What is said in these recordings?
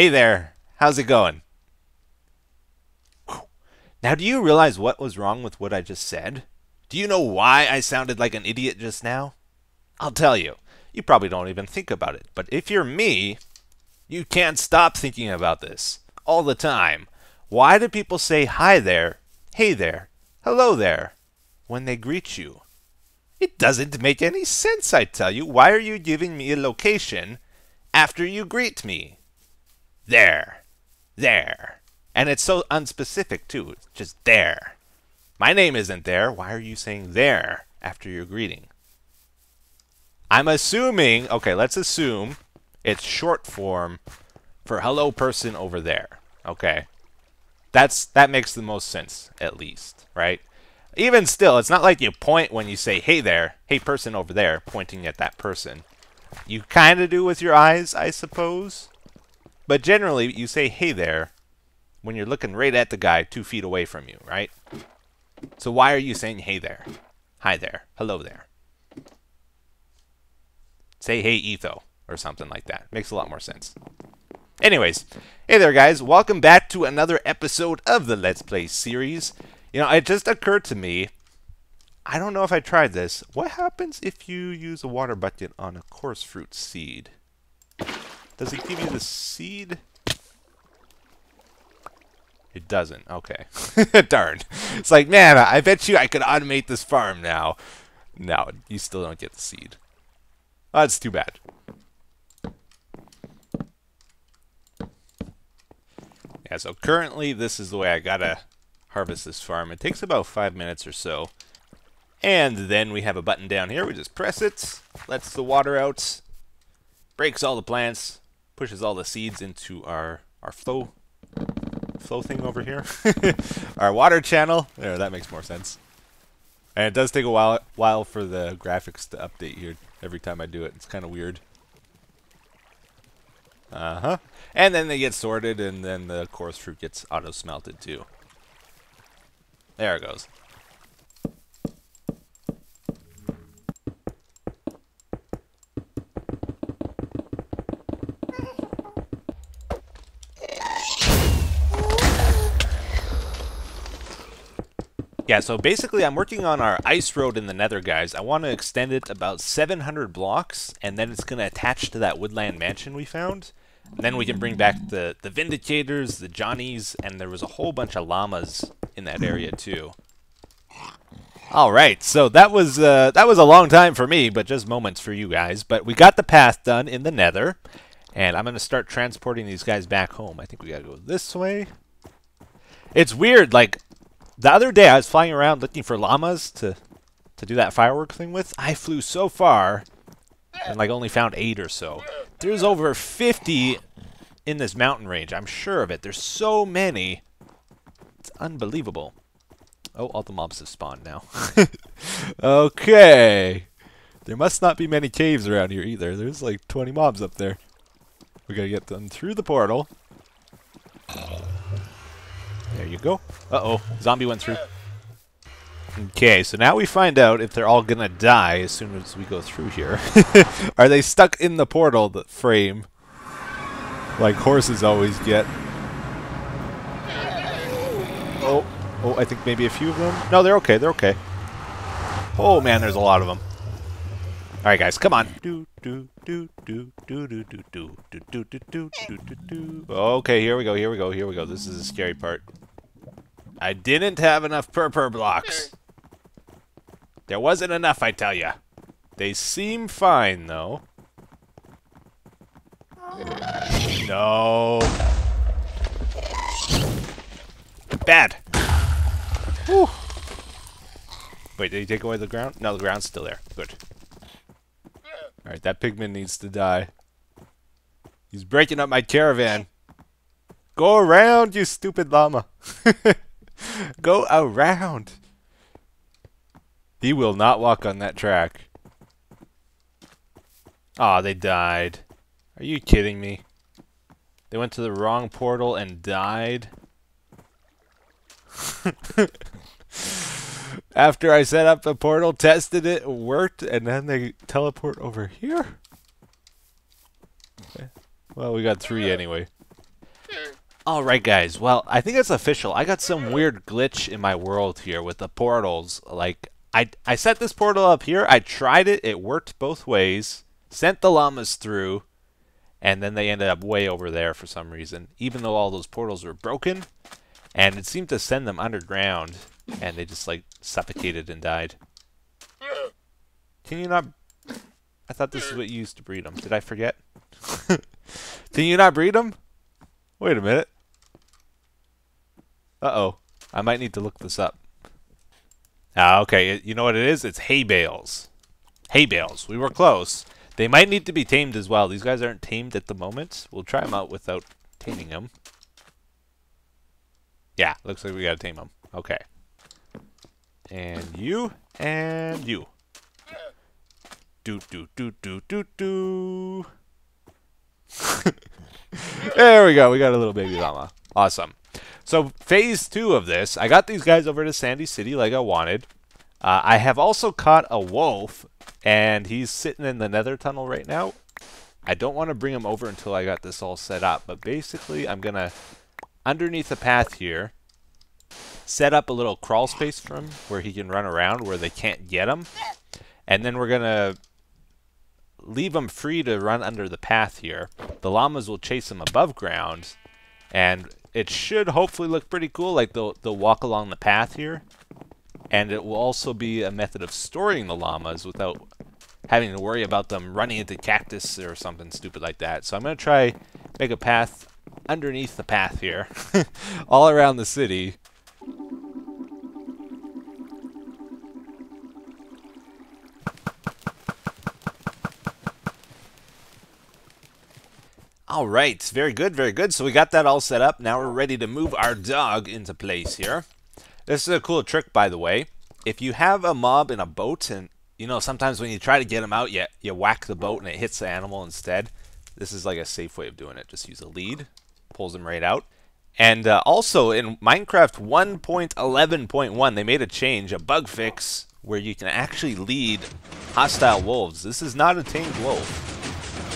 Hey there, how's it going? Now, do you realize what was wrong with what I just said? Do you know why I sounded like an idiot just now? I'll tell you. You probably don't even think about it. But if you're me, you can't stop thinking about this all the time. Why do people say hi there, hey there, hello there when they greet you? It doesn't make any sense, I tell you. Why are you giving me a location after you greet me? There. There. And it's so unspecific, too. It's just there. My name isn't there. Why are you saying there after your greeting? I'm assuming, okay, let's assume it's short form for hello person over there. Okay. That's that makes the most sense at least, right? Even still, it's not like you point when you say hey there, hey person over there, pointing at that person. You kind of do with your eyes, I suppose. But generally, you say hey there when you're looking right at the guy two feet away from you, right? So why are you saying hey there? Hi there. Hello there. Say hey Etho or something like that. Makes a lot more sense. Anyways, hey there guys, welcome back to another episode of the Let's Play series. You know, it just occurred to me, I don't know if I tried this, what happens if you use a water bucket on a chorus fruit seed? Does it give you the seed? It doesn't. Okay. Darn. It's like, man, I bet you I could automate this farm now. No, you still don't get the seed. Oh, that's too bad. Yeah, so currently this is the way I gotta harvest this farm. It takes about five minutes or so. And then we have a button down here. We just press it, lets the water out, breaks all the plants, pushes all the seeds into our, our flow flow thing over here. Our water channel. There, that makes more sense. And it does take a while while for the graphics to update here every time I do it. It's kind of weird. Uh-huh. And then they get sorted, and then the chorus fruit gets auto-smelted, too. There it goes. Yeah, so basically I'm working on our ice road in the nether, guys. I want to extend it about 700 blocks, and then it's going to attach to that woodland mansion we found. And then we can bring back the, the Vindicators, the Johnnies, and there was a whole bunch of llamas in that area too. All right, so that was uh, that was a long time for me, but just moments for you guys. But we got the path done in the nether, and I'm going to start transporting these guys back home. I think we got to go this way. It's weird, like, the other day I was flying around looking for llamas to to do that firework thing with. I flew so far and like only found eight or so. There's over 50 in this mountain range. I'm sure of it. There's so many. It's unbelievable. Oh, all the mobs have spawned now. okay. There must not be many caves around here either. There's like 20 mobs up there. We gotta get them through the portal. There you go. Uh-oh, zombie went through. Okay, so now we find out if they're all gonna die as soon as we go through here. Are they stuck in the portal frame? Like horses always get. Oh, oh, I think maybe a few of them? No, they're okay, they're okay. Oh man, there's a lot of them. Alright guys, come on. Okay, here we go, here we go, here we go. This is the scary part. I didn't have enough purpur blocks. There wasn't enough, I tell ya. They seem fine, though. No. Bad. Whew. Wait, did he take away the ground? No, the ground's still there. Good. Alright, that pigman needs to die. He's breaking up my caravan. Go around, you stupid llama. Go around. He will not walk on that track. Aw, oh, they died. Are you kidding me? They went to the wrong portal and died? After I set up the portal, tested it, worked, and then they teleport over here? Okay. Well, we got three anyway. Alright guys, well, I think it's official. I got some weird glitch in my world here with the portals. Like, I, I set this portal up here, I tried it, it worked both ways, sent the llamas through, and then they ended up way over there for some reason. Even though all those portals were broken, and it seemed to send them underground, and they just, like, suffocated and died. Can you not... I thought this is what you used to breed them. Did I forget? Can you not breed them? Wait a minute. Uh-oh. I might need to look this up. Ah, okay. You know what it is? It's hay bales. Hay bales. We were close. They might need to be tamed as well. These guys aren't tamed at the moment. We'll try them out without taming them. Yeah, looks like we gotta tame them. Okay. And you, and you. Do, do, do, do, do, do. there we go. We got a little baby llama. Awesome. So phase two of this, I got these guys over to Sandy City like I wanted. Uh, I have also caught a wolf, and he's sitting in the nether tunnel right now. I don't want to bring him over until I got this all set up, but basically I'm going to, underneath the path here, set up a little crawl space for him where he can run around where they can't get him. And then we're going to leave him free to run under the path here. The llamas will chase him above ground, and it should hopefully look pretty cool. Like they'll they'll walk along the path here, and it will also be a method of storing the llamas without having to worry about them running into cactus or something stupid like that. So I'm gonna try make a path underneath the path here, all around the city, All right, very good, very good. So we got that all set up. Now we're ready to move our dog into place here. This is a cool trick, by the way. If you have a mob in a boat, and you know sometimes when you try to get them out, you, you whack the boat and it hits the animal instead. This is like a safe way of doing it. Just use a lead, pulls them right out. And uh, also in Minecraft 1.11.1, they made a change, a bug fix, where you can actually lead hostile wolves. This is not a tamed wolf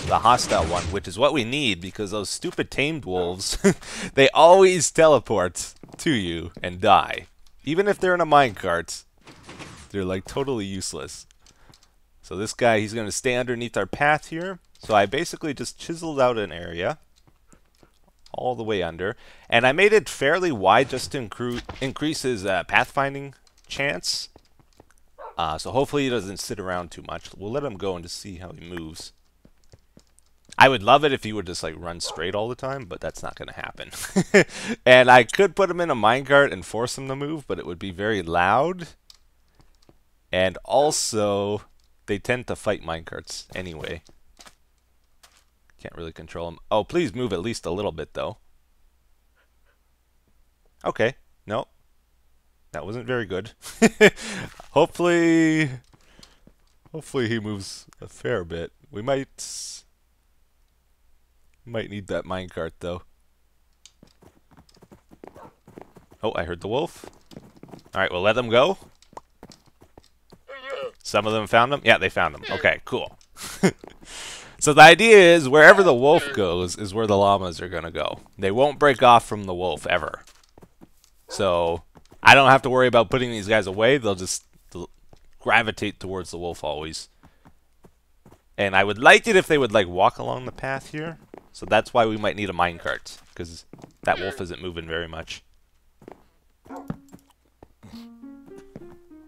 the hostile one, which is what we need because those stupid tamed wolves, they always teleport to you and die. Even if they're in a minecart, they're like totally useless. So this guy, he's going to stay underneath our path here. So I basically just chiseled out an area all the way under. And I made it fairly wide just to increase his uh, pathfinding chance. Uh, so hopefully he doesn't sit around too much. We'll let him go and just see how he moves. I would love it if he would just like run straight all the time, but that's not going to happen. and I could put him in a minecart and force him to move, but it would be very loud. And also, they tend to fight minecarts anyway. Can't really control them. Oh, please move at least a little bit, though. Okay. No. That wasn't very good. hopefully... Hopefully he moves a fair bit. We might might need that minecart, though. Oh, I heard the wolf. Alright, we'll let them go. Some of them found them? Yeah, they found them. Okay, cool. so the idea is wherever the wolf goes is where the llamas are going to go. They won't break off from the wolf ever. So I don't have to worry about putting these guys away. They'll just gravitate towards the wolf always. And I would like it if they would like walk along the path here. So that's why we might need a minecart, because that wolf isn't moving very much.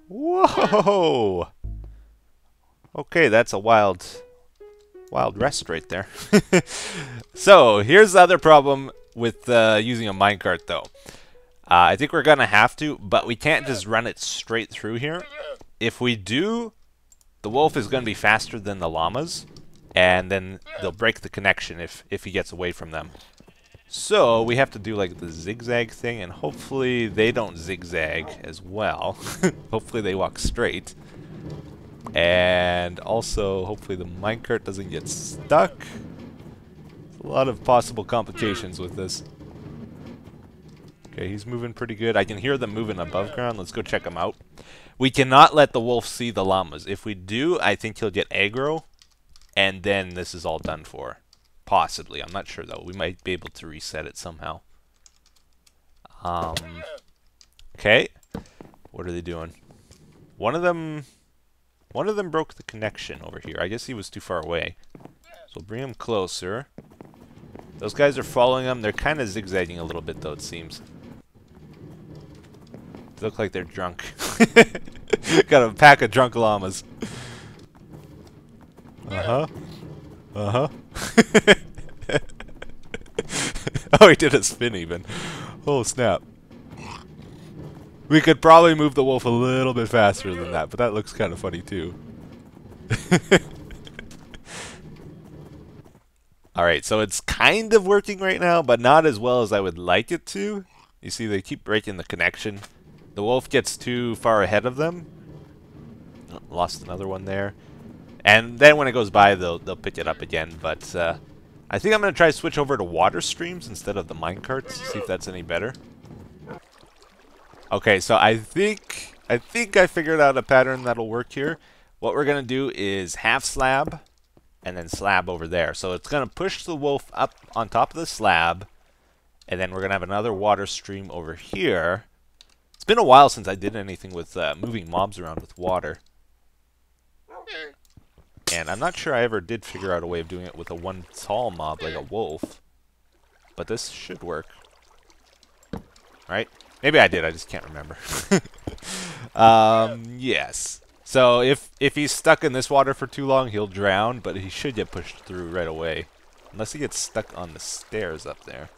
Whoa! Okay, that's a wild, wild rest right there. so, here's the other problem with uh, using a minecart, though. Uh, I think we're to have to, but we can't just run it straight through here. If we do, the wolf is to be faster than the llamas and then they'll break the connection if, if he gets away from them. So we have to do like the zigzag thing, and hopefully they don't zigzag as well. hopefully they walk straight. And also, hopefully the minecart doesn't get stuck. a lot of possible complications with this. Okay, he's moving pretty good. I can hear them moving above ground. Let's go check them out. We cannot let the wolf see the llamas. If we do, I think he'll get aggro, and then this is all done for. Possibly. I'm not sure, though. We might be able to reset it somehow. Um, okay. What are they doing? One of them... One of them broke the connection over here. I guess he was too far away. So bring him closer. Those guys are following him. They're kind of zigzagging a little bit, though, it seems. They look like they're drunk. Got a pack of drunk llamas. Uh-huh. Uh-huh. oh, he did a spin even. Oh, snap. We could probably move the wolf a little bit faster than that, but that looks kind of funny too. Alright, so it's kind of working right now, but not as well as I would like it to. You see, they keep breaking the connection. The wolf gets too far ahead of them. Lost another one there. And then when it goes by, they'll, they'll pick it up again, but uh, I think I'm going to try to switch over to water streams instead of the minecarts, see if that's any better. Okay, so I think I think I figured out a pattern that'll work here. What we're going to do is half slab and then slab over there. So it's going to push the wolf up on top of the slab and then we're going to have another water stream over here. It's been a while since I did anything with uh, moving mobs around with water. And I'm not sure I ever did figure out a way of doing it with a one tall mob like a wolf. But this should work. Right? Maybe I did, I just can't remember. um, yes. So if if he's stuck in this water for too long, he'll drown, but he should get pushed through right away. Unless he gets stuck on the stairs up there.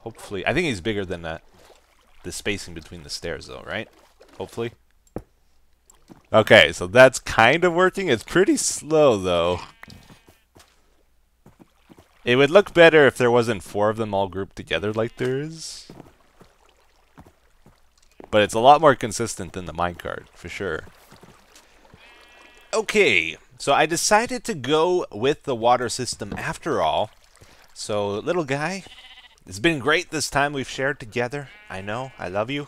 Hopefully. I think he's bigger than that. The spacing between the stairs, though, right? Hopefully. Okay, so that's kind of working. It's pretty slow, though. It would look better if there wasn't four of them all grouped together like there is. But it's a lot more consistent than the minecart, for sure. Okay, so I decided to go with the water system after all. So, little guy, it's been great this time we've shared together. I know, I love you.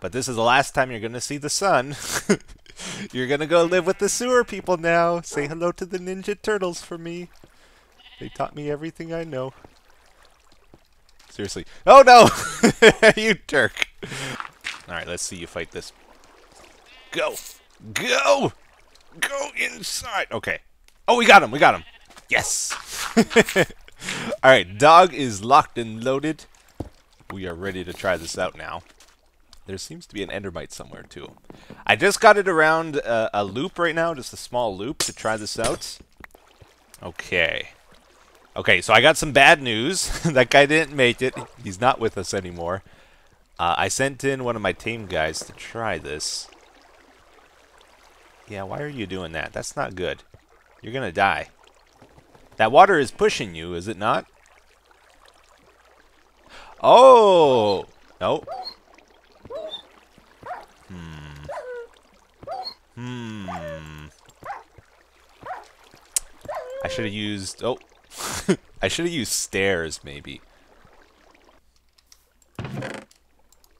But this is the last time you're going to see the sun. you're to go live with the sewer people now. Say hello to the Ninja Turtles for me. They taught me everything I know. Seriously. Oh no! you jerk! Alright, let's see you fight this. Go! Go! Go inside! Okay. Oh, we got him! We got him! Yes! Alright, dog is locked and loaded. We are ready to try this out now. There seems to be an endermite somewhere, too. I just got it around uh, a loop right now, just a small loop to try this out. Okay. Okay, so I got some bad news. that guy didn't make it. He's not with us anymore. Uh, I sent in one of my team guys to try this. Yeah, why are you doing that? That's not good. You're gonna die. That water is pushing you, is it not? Oh! No. Hmm. I should have used... Oh, I should have used stairs, maybe.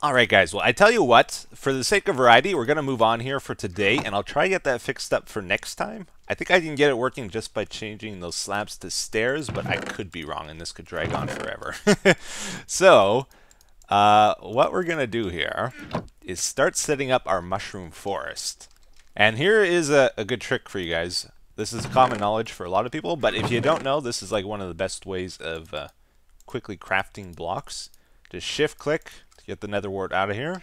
Alright guys, well I tell you what, for the sake of variety, we're going to move on here for today, and I'll try to get that fixed up for next time. I think I can get it working just by changing those slabs to stairs, but I could be wrong, and this could drag on forever. so, uh, what we're going to do here is start setting up our mushroom forest. And here is a, a good trick for you guys. This is common knowledge for a lot of people, but if you don't know, this is like one of the best ways of uh, quickly crafting blocks. Just shift click to get the nether wart out of here.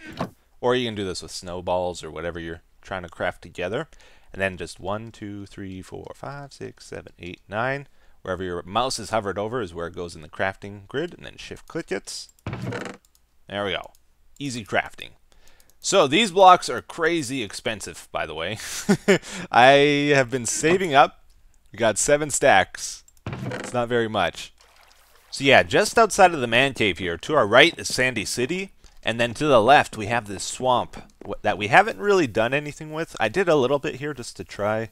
Or you can do this with snowballs or whatever you're trying to craft together. And then just one, two, three, four, five, six, seven, eight, nine. Wherever your mouse is hovered over is where it goes in the crafting grid. And then shift click it. There we go. Easy crafting. So these blocks are crazy expensive, by the way. I have been saving up. We got seven stacks. It's not very much. So yeah, just outside of the man cave here, to our right is Sandy City, and then to the left we have this swamp that we haven't really done anything with. I did a little bit here just to try,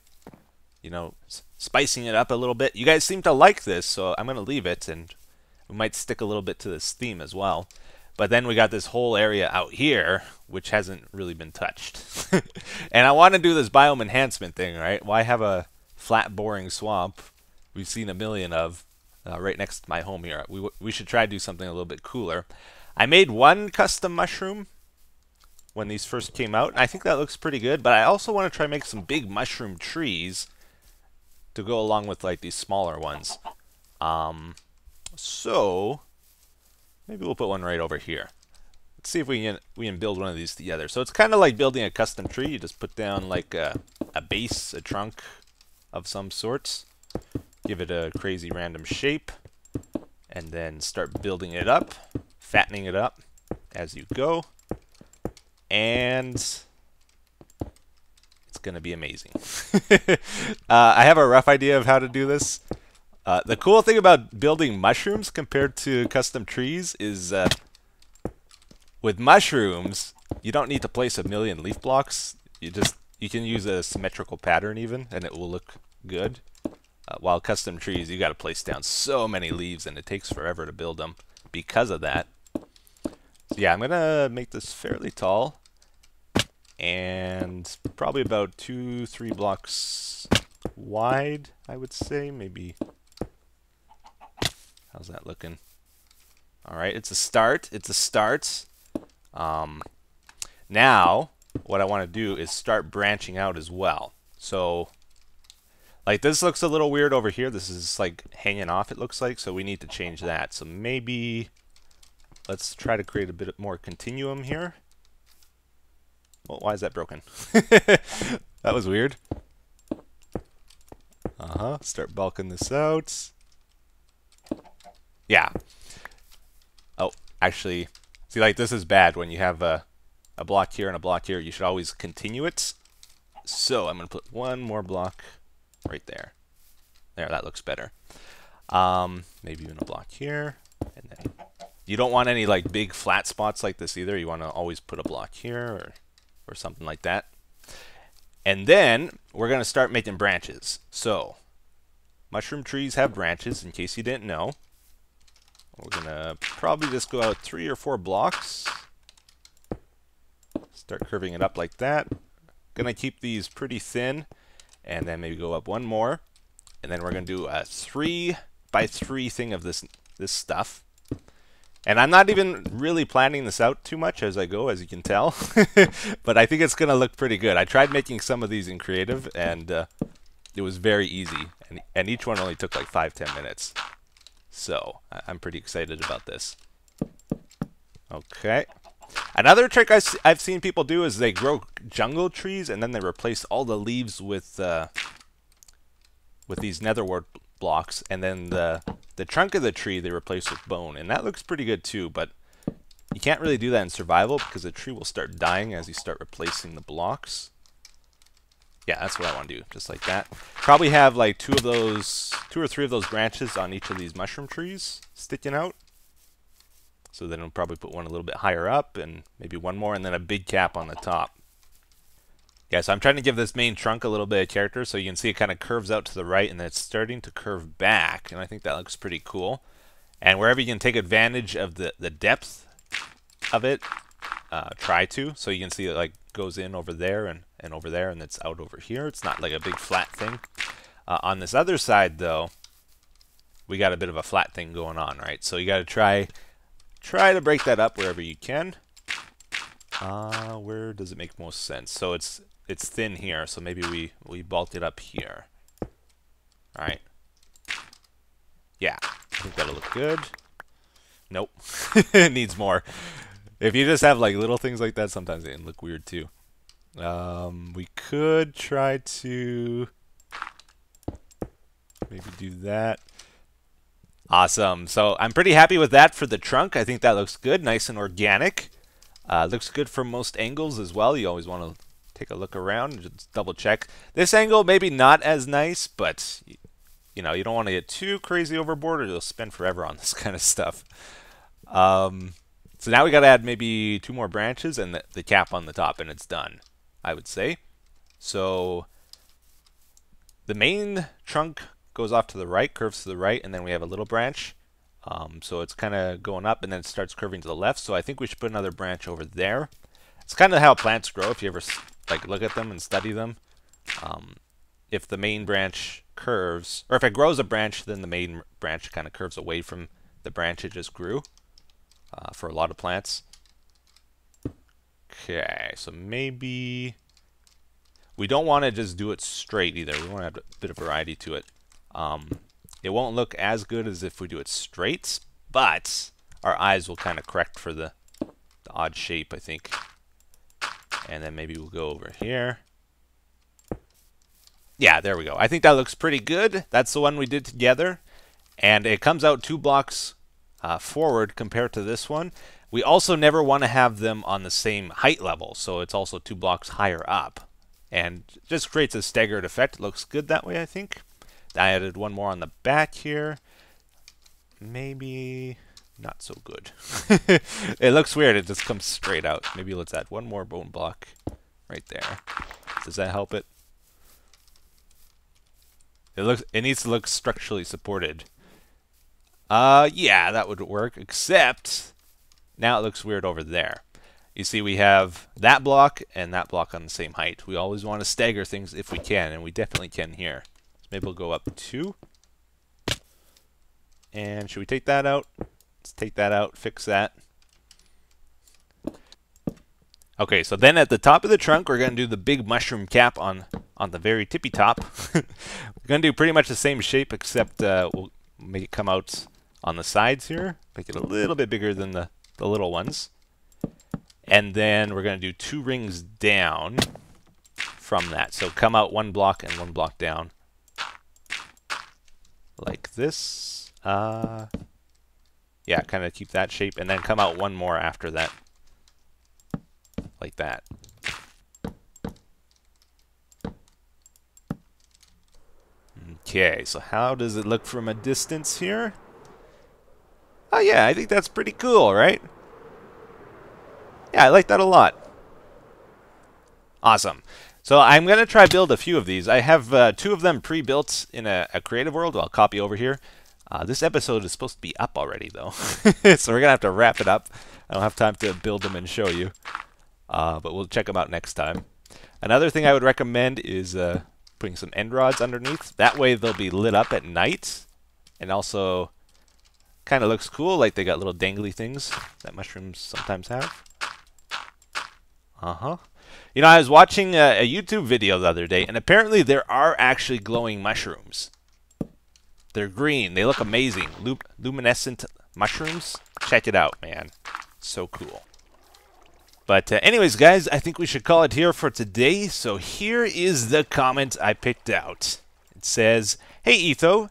you know, spicing it up a little bit. You guys seem to like this, so I'm going to leave it, and we might stick a little bit to this theme as well. But then we got this whole area out here, which hasn't really been touched. and I want to do this biome enhancement thing, right? Why have a flat, boring swamp we've seen a million of uh, right next to my home here. We, we should try to do something a little bit cooler. I made one custom mushroom when these first came out, I think that looks pretty good, but I also want to try make some big mushroom trees to go along with like these smaller ones. Um, so, maybe we'll put one right over here. Let's see if we can we can build one of these together. So it's kind of like building a custom tree. You just put down like a, a base, a trunk of some sorts. Give it a crazy random shape. And then start building it up, fattening it up as you go. And it's going to be amazing. uh, I have a rough idea of how to do this. Uh, the cool thing about building mushrooms compared to custom trees is uh, with mushrooms, you don't need to place a million leaf blocks. You just you can use a symmetrical pattern even, and it will look good. Uh, while custom trees, you got to place down so many leaves, and it takes forever to build them because of that. So yeah, I'm gonna make this fairly tall, and probably about two, three blocks wide. I would say maybe. How's that looking? All right, it's a start. It's a start. Um, now, what I want to do is start branching out as well. So, like this looks a little weird over here. This is like hanging off, it looks like. So we need to change that. So maybe let's try to create a bit more continuum here. Well, why is that broken? that was weird. Uh-huh. Start bulking this out. Yeah. Oh, actually, See, like this is bad when you have a, a block here and a block here. You should always continue it. So I'm going to put one more block right there. There, that looks better. Um, maybe even a block here. And then you don't want any like big flat spots like this either. You want to always put a block here or, or something like that. And then we're going to start making branches. So mushroom trees have branches in case you didn't know. We're to probably just go out three or four blocks. Start curving it up like that. To keep these pretty thin and then maybe go up one more. And then we're to do a three by three thing of this this stuff. And I'm not even really planning this out too much as I go, as you can tell. but I think it's going to look pretty good. I tried making some of these in creative, and uh, it was very easy. And, and each one only took like five, ten minutes. So I'm pretty excited about this. Okay. Another trick I, have seen people do is they grow jungle trees and then they replace all the leaves with uh, with these nether wart blocks and then the the trunk of the tree they replace with bone and that looks pretty good too but you can't really do that in survival because the tree will start dying as you start replacing the blocks. Yeah, that's what I want to do, just like that. Probably have like two of those, two or three of those branches on each of these mushroom trees sticking out. So then we'll probably put one a little bit higher up and maybe one more and then a big cap on the top. Yeah, so I'm trying to give this main trunk a little bit of character so you can see it kind of curves out to the right and then it's starting to curve back and I think that looks pretty cool. And wherever you can take advantage of the, the depth of it, uh, try to. So you can see it like goes in over there and, and over there and it's out over here. It's not like a big flat thing. Uh, on this other side though, we got a bit of a flat thing going on, right? So you got to try try to break that up wherever you can. Uh, where does it make most sense? So it's it's thin here, so maybe we we bolt it up here. All right. Yeah, I think that'll look good. Nope, it needs more. If you just have like little things like that, sometimes they look weird too. Um, we could try to maybe do that. Awesome. So I'm pretty happy with that for the trunk. I think that looks good, nice and organic. Uh, looks good from most angles as well. You always want to take a look around and just double check. This angle maybe not as nice, but you know you don't want to get too crazy overboard or you'll spend forever on this kind of stuff. Um, so now we got to add maybe two more branches and the, the cap on the top, and it's done, I would say. So the main trunk goes off to the right, curves to the right, and then we have a little branch. Um, so it's kind of going up, and then it starts curving to the left. So I think we should put another branch over there. It's kind of how plants grow if you ever like look at them and study them. Um, if the main branch curves, or if it grows a branch, then the main branch kind of curves away from the branch it just grew uh, for a lot of plants. Okay, so maybe we don't want to just do it straight either. We want to have a bit of variety to it. Um, it won't look as good as if we do it straight, but our eyes will kind of correct for the, the odd shape, I think. And then maybe we'll go over here. Yeah, there we go. I think that looks pretty good. That's the one we did together. And it comes out two blocks uh, forward compared to this one. We also never want to have them on the same height level, so it's also two blocks higher up. And just creates a staggered effect. It looks good that way, I think. I added one more on the back here. Maybe not so good. it looks weird. It just comes straight out. Maybe let's add one more bone block right there. Does that help it? It looks. It needs to look structurally supported. Uh, yeah, that would work. Except now it looks weird over there. You see, we have that block and that block on the same height. We always want to stagger things if we can, and we definitely can here. So maybe we'll go up two. And should we take that out? Let's take that out, fix that. Okay, so then at the top of the trunk, we're going to do the big mushroom cap on, on the very tippy top. we're going to do pretty much the same shape, except uh, we'll make it come out on the sides here. Make it a little bit bigger than the, the little ones. And then we're going to do two rings down from that. So come out one block and one block down. Like this. Uh, yeah, kind of keep that shape. And then come out one more after that like that. Okay, so how does it look from a distance here? Oh yeah, I think that's pretty cool, right? Yeah, I like that a lot. Awesome. So I'm going to try build a few of these. I have uh, two of them pre-built in a, a, creative world. I'll copy over here. Uh, this episode is supposed to be up already, though. so we're going to have to wrap it up. I don't have time to build them and show you. Uh, but we'll check them out next time. Another thing I would recommend is uh, putting some end rods underneath. That way they'll be lit up at night. And also kind of looks cool, like they got little dangly things that mushrooms sometimes have. Uh-huh. You know, I was watching a, a, YouTube video the other day, and apparently there are actually glowing mushrooms. They're green. They look amazing. Lu luminescent mushrooms. Check it out, man. So cool. But uh, anyways, guys, I think we should call it here for today. So here is the comment I picked out. It says, Hey, Etho,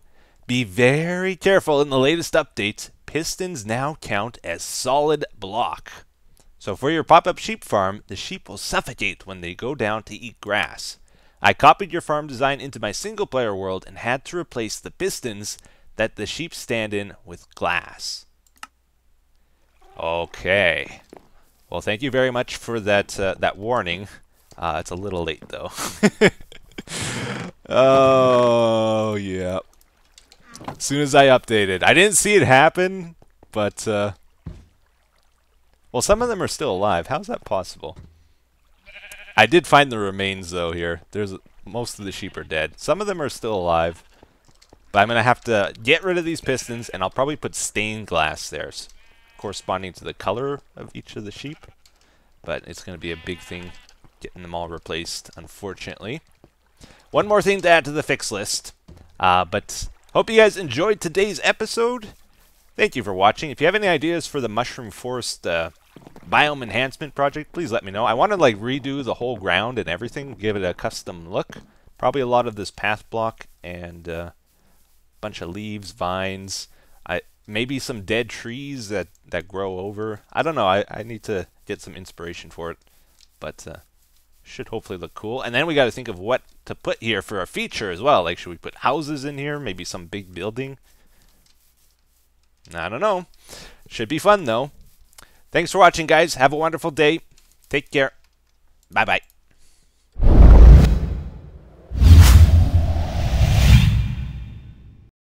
be very careful in the latest updates. Pistons now count as solid block. So for your pop-up sheep farm, the sheep will suffocate when they go down to eat grass. I copied your farm design into my single-player world and had to replace the pistons that the sheep stand in with glass. Okay. Well, thank you very much for that uh, that warning. Uh, it's a little late though. oh yeah. As soon as I updated, I didn't see it happen, but uh, well, some of them are still alive. How's that possible? I did find the remains though here. There's most of the sheep are dead. Some of them are still alive. But I'm going to have to get rid of these pistons, and I'll probably put stained glass there corresponding to the color of each of the sheep. But it's going to be a big thing getting them all replaced, unfortunately. One more thing to add to the fix list. Uh, but hope you guys enjoyed today's episode. Thank you for watching. If you have any ideas for the Mushroom Forest uh, biome enhancement project, please let me know. I want to like redo the whole ground and everything, give it a custom look. Probably a lot of this path block and a uh, bunch of leaves, vines. I maybe some dead trees that, that grow over. I don't know. I, I need to get some inspiration for it. But uh, should hopefully look cool. And then we got to think of what to put here for a feature as well. Like, should we put houses in here? Maybe some big building? I don't know. Should be fun, though. Thanks for watching, guys. Have a wonderful day. Take care. Bye-bye.